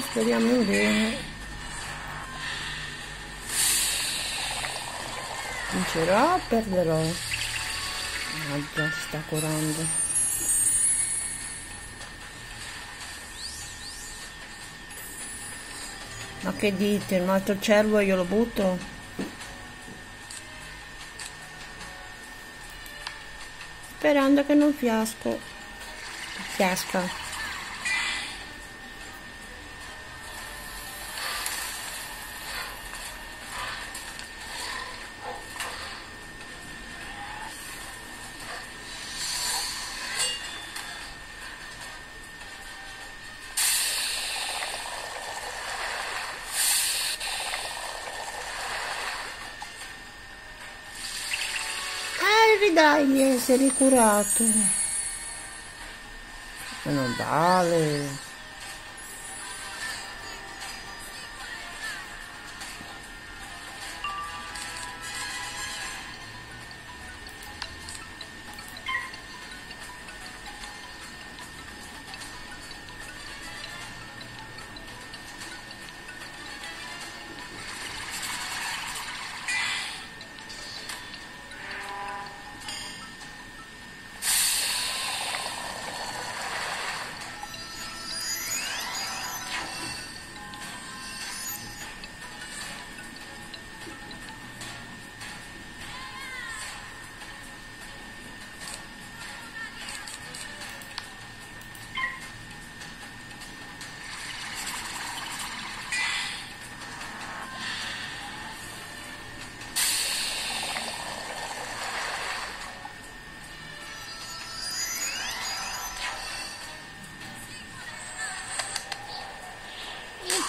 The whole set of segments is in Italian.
speriamo in bene. Vincerò o perderò. Ah già si sta curando. Ma che dite un altro cervo io lo butto? Sperando che non fiasco. Fiasca ridagli, sei ricurato. Ma non vale.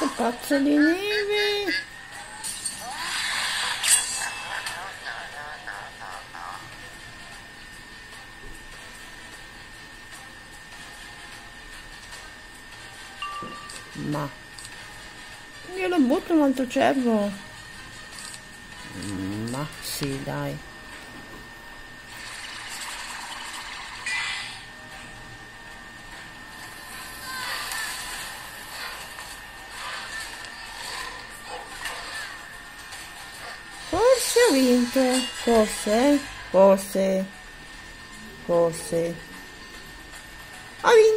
Che pazzo di neve. Ma io lo butto un altro cervo. Ma sì dai laberinto. José, José, José. Adiós.